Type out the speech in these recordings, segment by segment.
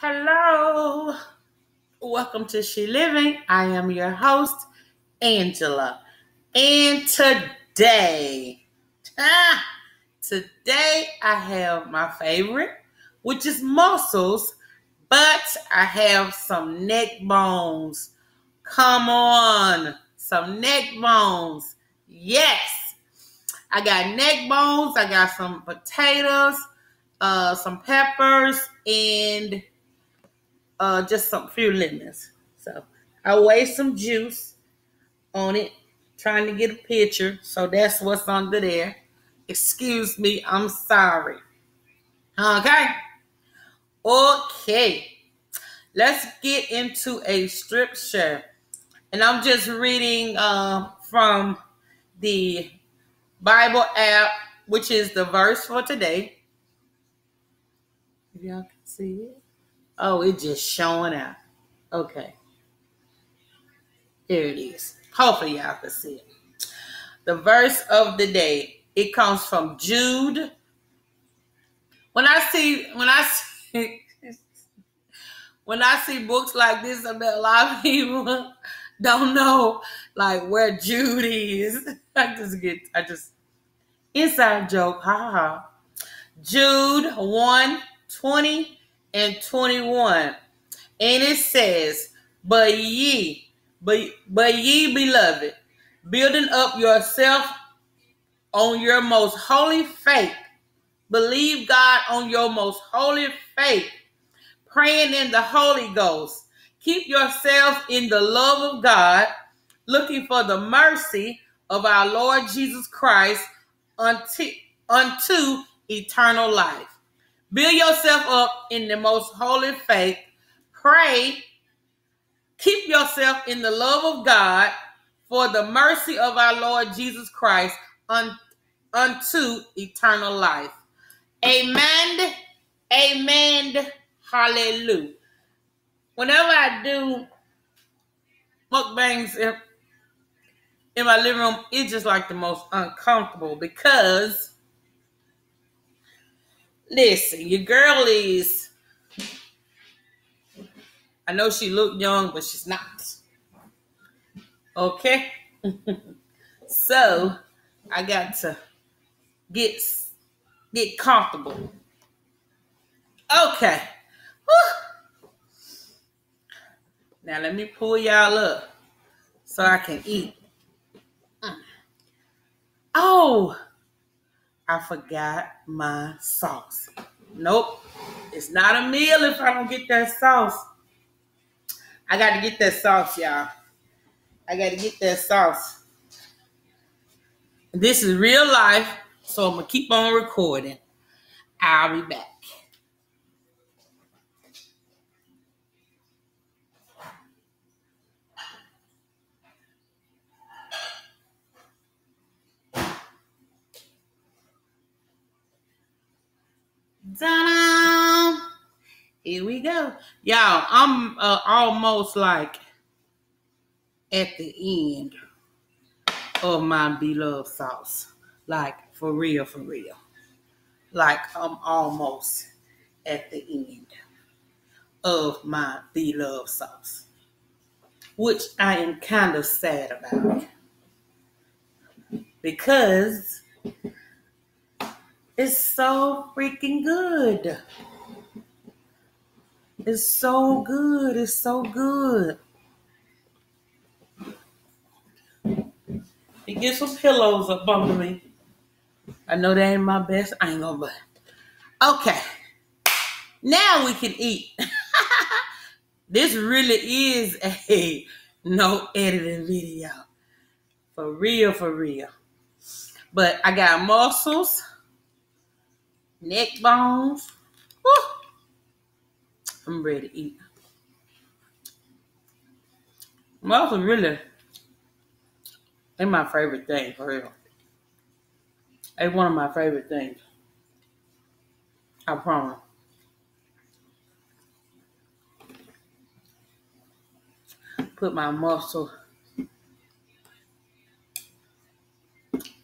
Hello. Welcome to She Living. I am your host, Angela. And today, ah, today I have my favorite, which is mussels, but I have some neck bones. Come on, some neck bones. Yes. I got neck bones, I got some potatoes, uh, some peppers, and uh, just some few lemons. So I waste some juice on it, trying to get a picture. So that's what's under there. Excuse me, I'm sorry. Okay. Okay. Let's get into a scripture. And I'm just reading uh, from the Bible app, which is the verse for today. If y'all can see it. Oh, it's just showing out. Okay. Here it is. Hopefully y'all can see it. The verse of the day. It comes from Jude. When I see when I see when I see books like this, a lot of people don't know like where Jude is. I just get I just inside joke, ha ha. Jude 1 20 and 21. And it says, But ye, but, but ye beloved, building up yourself on your most holy faith, believe God on your most holy faith, praying in the Holy Ghost. Keep yourselves in the love of God, looking for the mercy of our Lord Jesus Christ unto, unto eternal life. Build yourself up in the most holy faith. Pray. Keep yourself in the love of God for the mercy of our Lord Jesus Christ un, unto eternal life. Amen. Amen. Hallelujah. Whenever I do mukbangs in, in my living room, it's just like the most uncomfortable because Listen, your girl is. I know she looked young, but she's not. Okay. so I got to get get comfortable. Okay. Whew. Now let me pull y'all up so I can eat. Mm. Oh. I forgot my sauce. Nope, it's not a meal if I don't get that sauce. I got to get that sauce, y'all. I got to get that sauce. This is real life, so I'm going to keep on recording. I'll be back. Ta-da! Here we go. Y'all, I'm uh, almost like at the end of my beloved sauce. Like, for real, for real. Like, I'm almost at the end of my beloved sauce. Which I am kind of sad about. Because it's so freaking good. It's so good. It's so good. You get some pillows up under me. I know that ain't my best. I ain't gonna but okay. Now we can eat. this really is a no editing video. For real, for real. But I got mussels neck bones. Woo. I'm ready to eat. Mussels really, they my favorite thing for real. They one of my favorite things. I promise. Put my mussel.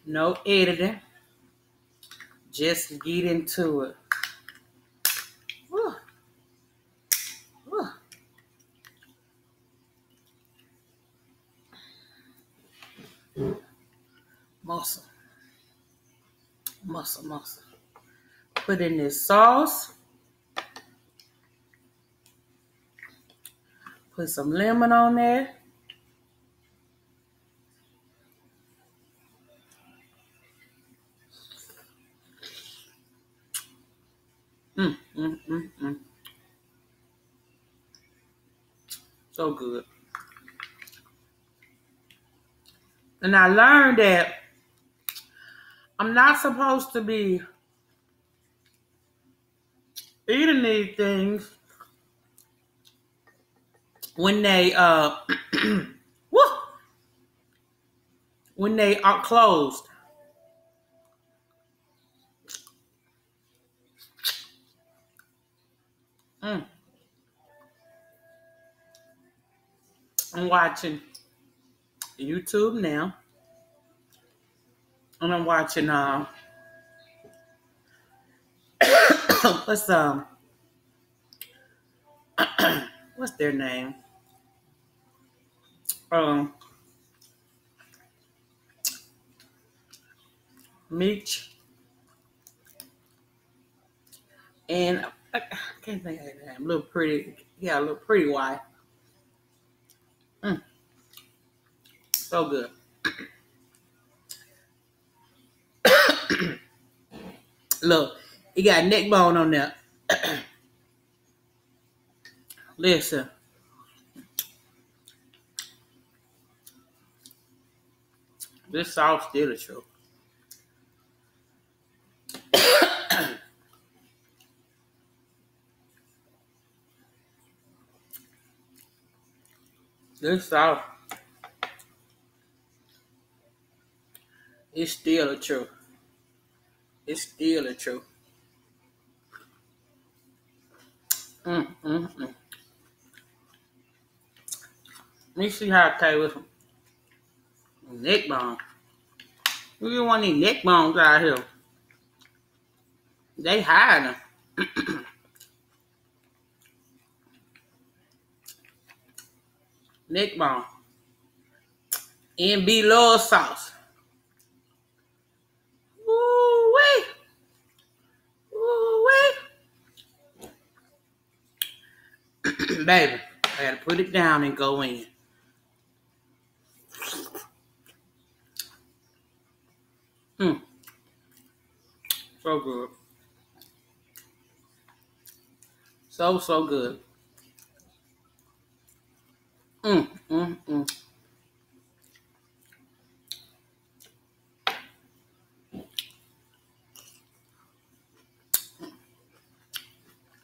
No editing. Just get into it. Muscle, muscle, muscle. Put in this sauce. Put some lemon on there. So good. And I learned that I'm not supposed to be eating these things when they uh when they are closed. Mm. I'm watching YouTube now. And I'm watching uh what's um what's their name? Um Meech and I can't think of his name. Little pretty, yeah, a little pretty wife. Mm. So good. Look, he got neck bone on there. Listen. This sauce still the truth. This sauce is still the truth. It's still the truth. Mm, mm, mm. Let me see how it tastes with some neck bone. We don't want any neck bones out here. They hide them. neck bone. And Bloves sauce. Ooh wait. Ooh wait. Baby, I gotta put it down and go in. Hmm. So good. So, so good. Mm, mm, mm.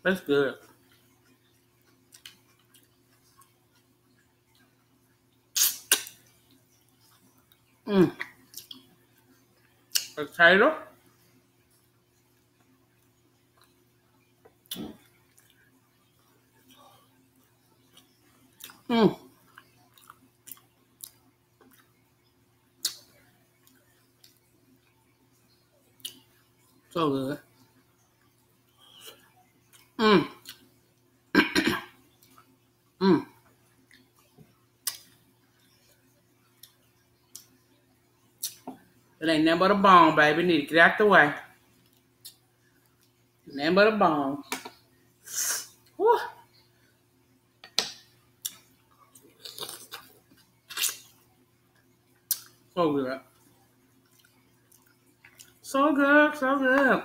That's good. Mm. Potato. Mm. So good. Mm. mm. It ain't nothing but a bone, baby. Need to get out the way. Nothing but a bone. Whew. So good. So good, so good.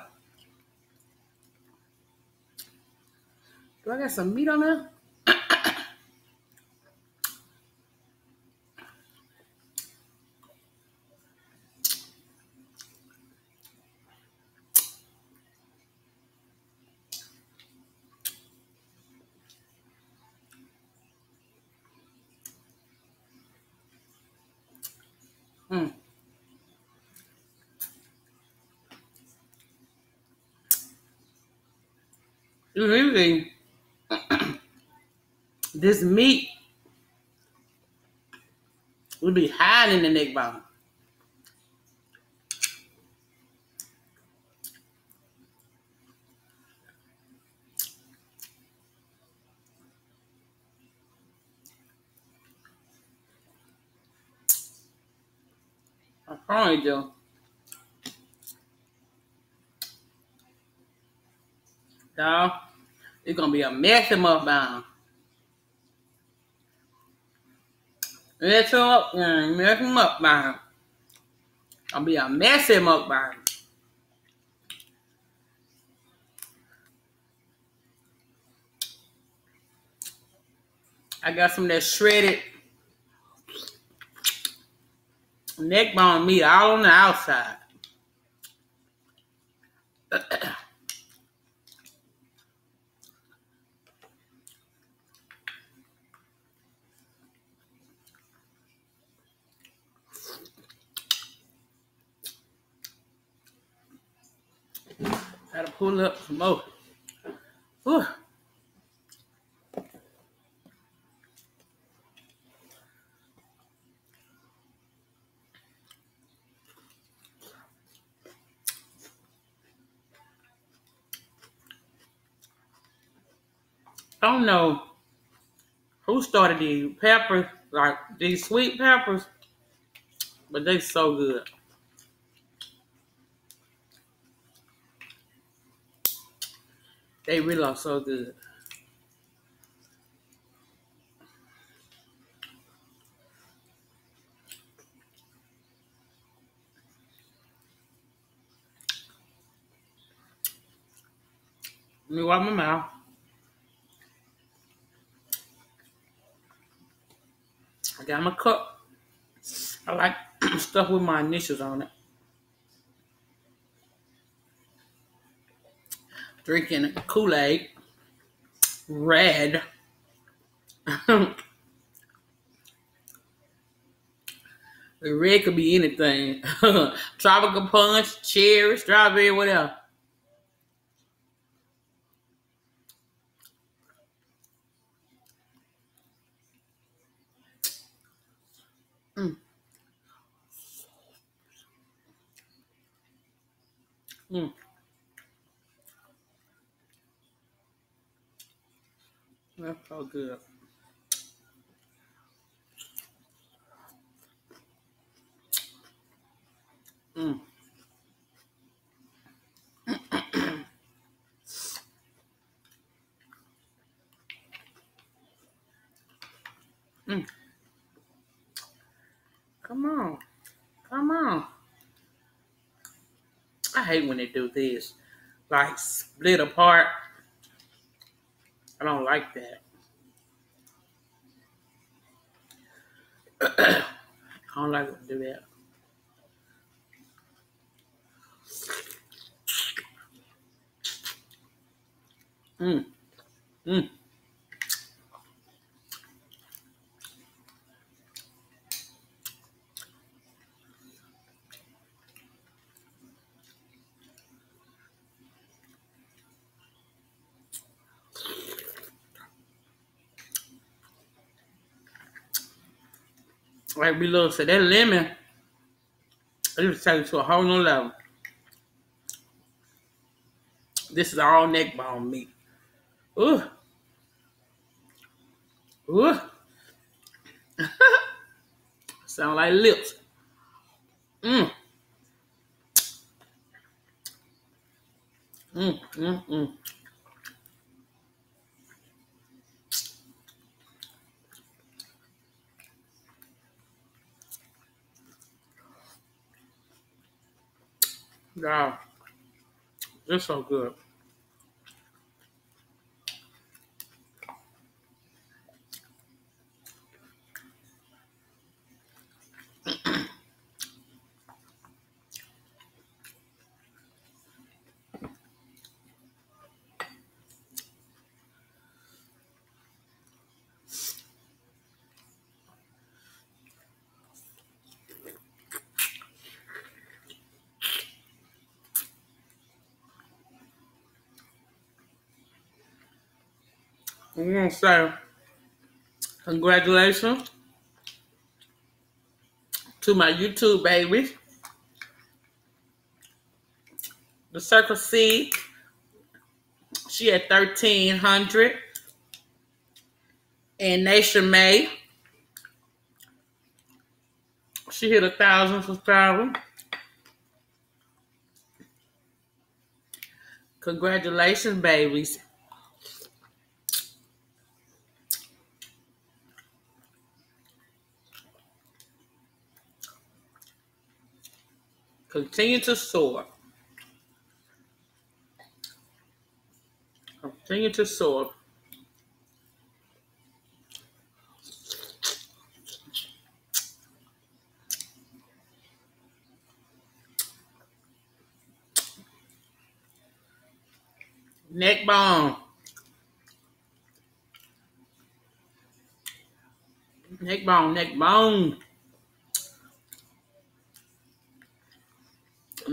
Do I got some meat on there? Mm. Really, this meat would be hiding in the neck bone. I Probably do. Y'all, it's gonna be a messy mukbang. Him up, him up, man. Gonna be a messy mukbang. I got some of that shredded neck bone meat all on the outside. pull up some more. Whew. I don't know who started these peppers, like these sweet peppers, but they're so good. They really are so good. Let me wipe my mouth. I got my cup. I like stuff with my initials on it. Drinking Kool Aid, red. the red could be anything tropical punch, cherry, strawberry, whatever. Mm. Mm. That's so good. Mm. mm. Come on. Come on. I hate when they do this. Like split apart. I don't like that. I don't like to do that. Mm. Mm. Like Bloves said, that lemon, it just takes it to a whole new level. This is all neck bone meat. Ooh. Ooh. Sound like lips. Mmm. Mmm, mmm, mmm. Wow. It's so good. I want to say congratulations to my YouTube babies. The Circle C, she at 1300. And Nation May, She hit a thousand subscribers. Congratulations, babies. Continue to soar. Continue to soar. Neck bone. Neck bone, neck bone.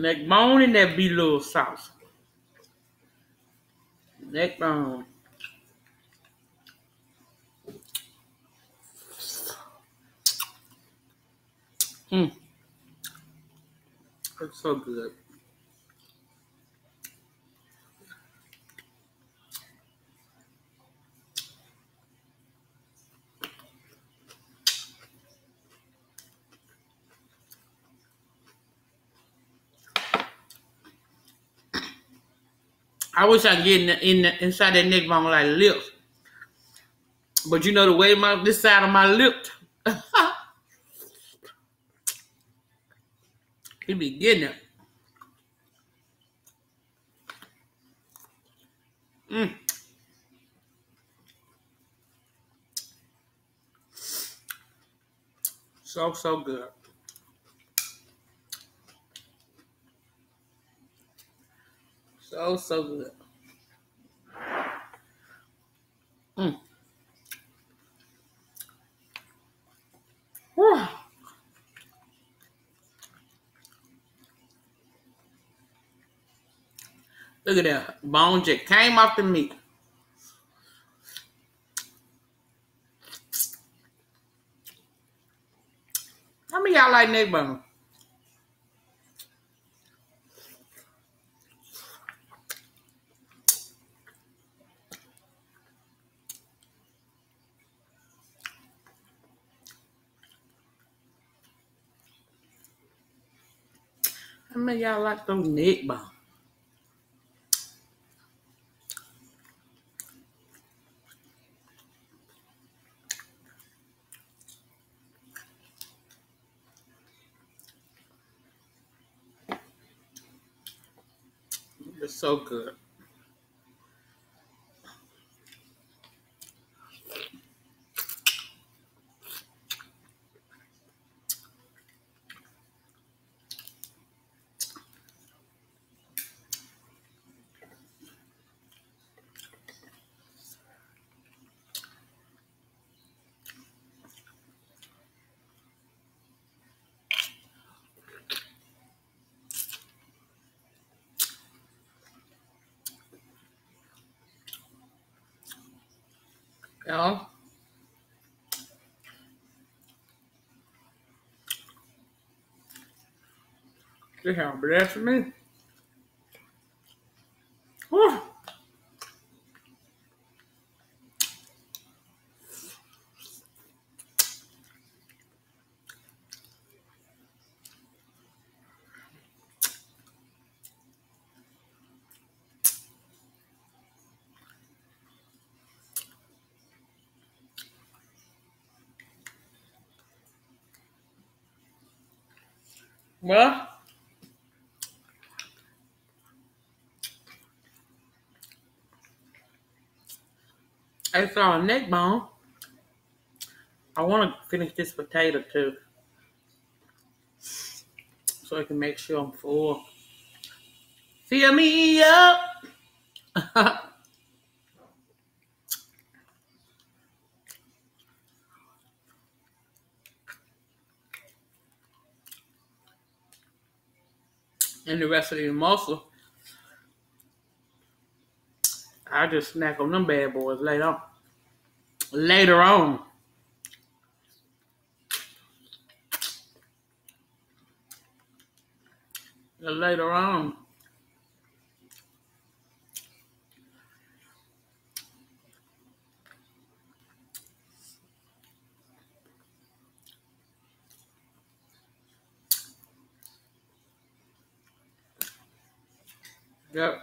Neck bone and that be little sauce. Neck bone. Hmm. It's so good. I wish I could get in, the, in the, inside that neck bone like lips. But you know the way my this side of my lip, he be getting it. Mm. So so good. So, so good. Mm. Look at that. Bone just came off the meat. How many y'all like neck bone? How many y'all like those neck bones? It's so good. Y'all. This how blessed me. Whew. Well, I saw a neck bone. I want to finish this potato too. So I can make sure I'm full. Fill me up. and the rest of the muscle. I just snack on them bad boys later later on. Later on. Yep.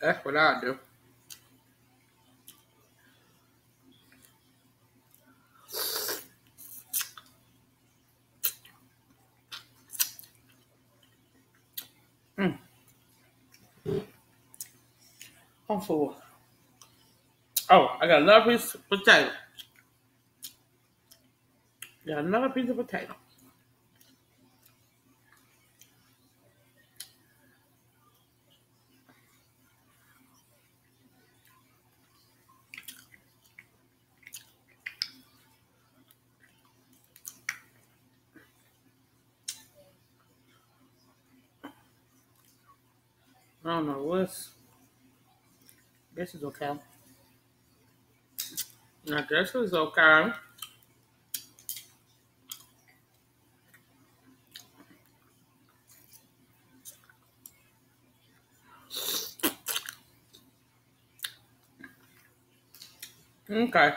That's what I do. Mm. I'm full. Oh, I got another piece of potato. Got another piece of potato. I don't know what's. This is okay. Now this is okay. Okay.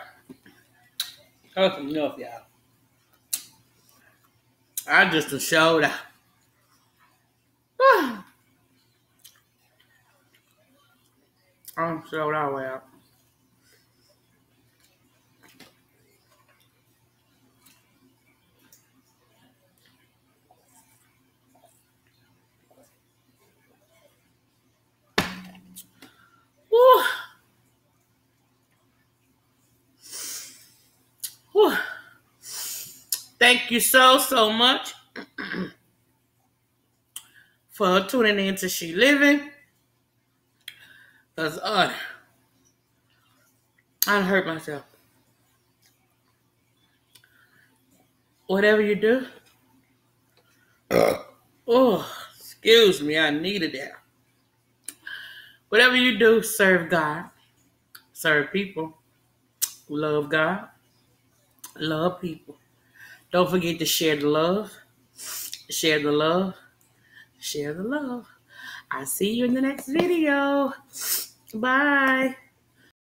That's enough, y'all. I just showed out. I'm showed out out. Whew. Whew. Thank you so, so much for tuning in to She Living. Because uh, I hurt myself. Whatever you do. oh, excuse me, I needed that. Whatever you do, serve God, serve people, love God, love people. Don't forget to share the love, share the love, share the love. I'll see you in the next video. Bye.